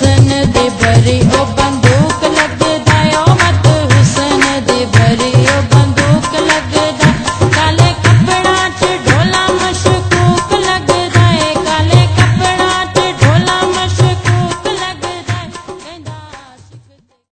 सन दे